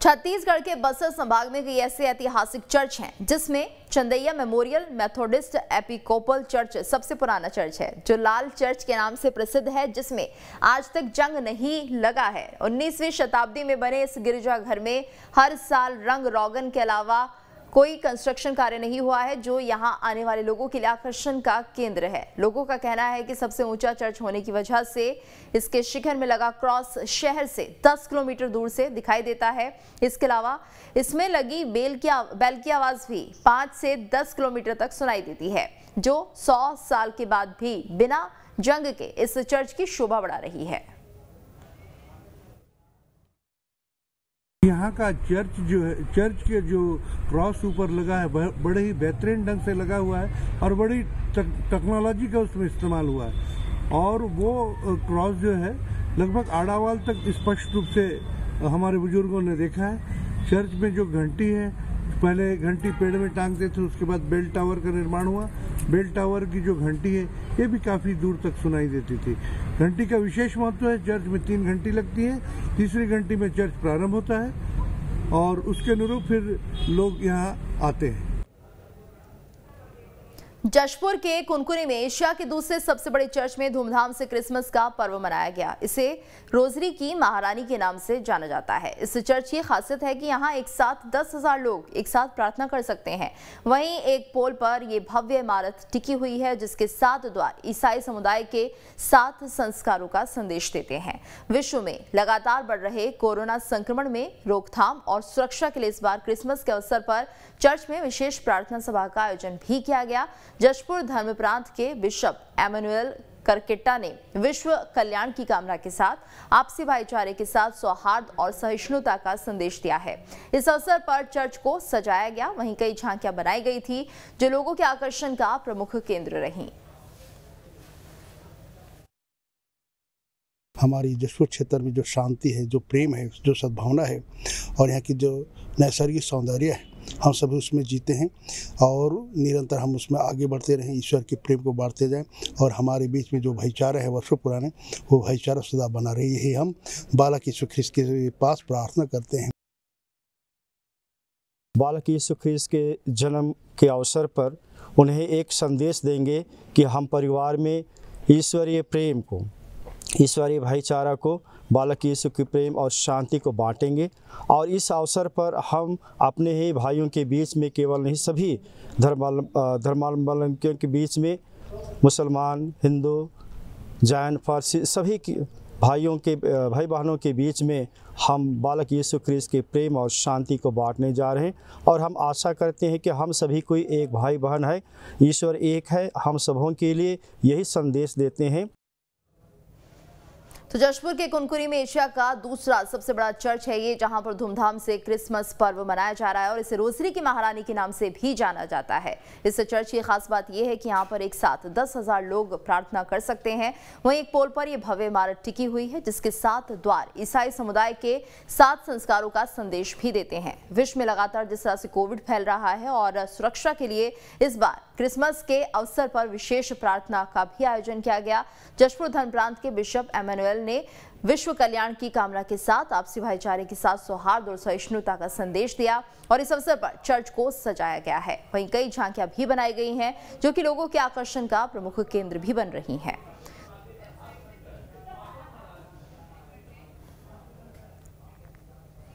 छत्तीसगढ़ के बस्तर संभाग में कई ऐसे ऐतिहासिक चर्च हैं, जिसमें Chandaiah memorial methodist episcopal church सबसे पुराना चर्च है, जो लाल चर्च के नाम से प्रसिद्ध है, जिसमें आज तक जंग नहीं लगा है। 19वीं शताब्दी में बने इस गिरजाघर में हर साल रंग रोगन के अलावा कोई कंस्ट्रक्शन कार्य नहीं हुआ है जो यहाँ आने वाले लोगों के लिए आकर्षण का केंद्र है। लोगों का कहना है कि सबसे ऊँचा चर्च होने की वजह से इसके शिखर में लगा क्रॉस शहर से 10 किलोमीटर दूर से दिखाई देता है। इसके अलावा इसमें लगी बेल की बैल की आवाज़ भी 5 से 10 किलोमीटर तक सुनाई देती है, जो 100 साल के बाद भी बिना जंग के इस चर्च की शोभा बढ़ा रही है। यहाँ का चर्च जो है, चर्च के जो क्रॉस ऊपर लगा है बड़े ही बेहतरीन ढंग से लगा हुआ है और बड़ी टेक्नोलॉजी का उसमें इस्तेमाल हुआ है। और वो क्रॉस जो है, लगभग आड़ावाल तक स्पष्ट रूप से हमारे बुज़ुर्गों ने देखा है। चर्च में जो घंटी है, पहले घंटी पेड़ में टांगते थे, उसके बाद बेल टावर का निर्माण हुआ। बेल टावर की जो घंटी है, ये भी काफ़ी दूर तक सुनाई देती थी। घंटी का विशेष महत्व है, चर्च में तीन घंटी लगती है, तीसरी घंटी में चर्च प्रारंभ होता है, और उसके अनुरूप फिर लोग यहाँ आते हैं। जशपुर के कुनकुनी में एशिया के दूसरे सबसे बड़े चर्च में धूमधाम से क्रिसमस का पर्व मनाया गया। इसे रोजरी की महारानी के नाम से जाना जाता है। इस चर्च की खासियत है कि यहाँ एक साथ दस हज़ार लोग एक साथ प्रार्थना कर सकते हैं। वहीं एक पोल पर यह भव्य इमारत टिकी हुई है, जिसके सात द्वार ईसाई समुदाय के सात संस्कारों का संदेश देते हैं। विश्व में लगातार बढ़ रहे कोरोना संक्रमण में रोकथाम और सुरक्षा के लिए इस बार क्रिसमस के अवसर पर चर्च में विशेष प्रार्थना सभा का आयोजन भी किया गया जशपुर धर्म प्रांत के बिशप एमनुअल करकेट्टा ने विश्व कल्याण की कामना के साथ आपसी भाईचारे के साथ सौहार्द और सहिष्णुता का संदेश दिया है। इस अवसर पर चर्च को सजाया गया। वहीं कई झांकियाँ बनाई गई थी, जो लोगों के आकर्षण का प्रमुख केंद्र रही। हमारी जशपुर क्षेत्र में जो शांति है, जो प्रेम है, जो सद्भावना है, और यहाँ की जो नैसर्गिक सौंदर्य है हम सभी उसमें जीते हैं और निरंतर हम उसमें आगे बढ़ते रहें, ईश्वर के प्रेम को बांटते जाएँ और हमारे बीच में जो भाईचारा है, वर्षों पुराने, वो भाईचारा सदा बना रहे। यही हम बालक यीशु ख्रिस्त के पास प्रार्थना करते हैं। बालक यीशु ख्रिस्त के जन्म के अवसर पर उन्हें एक संदेश देंगे कि हम परिवार में ईश्वरीय प्रेम को ईश्वरीय भाईचारा को, बालक यीशु के प्रेम और शांति को बांटेंगे और इस अवसर पर हम अपने ही भाइयों के बीच में केवल नहीं, सभी धर्मावलंबियों के बीच में मुसलमान, हिंदू, जैन, फारसी सभी की भाइयों के भाई बहनों के बीच में हम बालक यीशु क्रिस्त के प्रेम और शांति को बांटने जा रहे हैं और हम आशा करते हैं कि हम सभी कोई एक भाई बहन है, ईश्वर एक है, हम सबों के लिए यही संदेश देते हैं। तो जशपुर के कुनकुरी में एशिया का दूसरा सबसे बड़ा चर्च है ये, जहाँ पर धूमधाम से क्रिसमस पर्व मनाया जा रहा है और इसे रोजरी की महारानी के नाम से भी जाना जाता है। इस चर्च की खास बात यह है कि यहाँ पर एक साथ दस हज़ार लोग प्रार्थना कर सकते हैं। वहीं एक पोल पर यह भव्य इमारत टिकी हुई है, जिसके सात द्वार ईसाई समुदाय के सात संस्कारों का संदेश भी देते हैं। विश्व में लगातार जिस तरह से कोविड फैल रहा है और सुरक्षा के लिए इस बार क्रिसमस के अवसर पर विशेष प्रार्थना का भी आयोजन किया गया। जशपुर धर्म प्रांत के बिशप एमेनुअल ने विश्व कल्याण की कामना के साथ आपसी भाईचारे के साथ सौहार्द और सहिष्णुता का संदेश दिया और इस अवसर पर चर्च को सजाया गया है। वहीं कई झांकियाँ भी बनाई गई हैं, जो कि लोगों के आकर्षण का प्रमुख केंद्र भी बन रही हैं।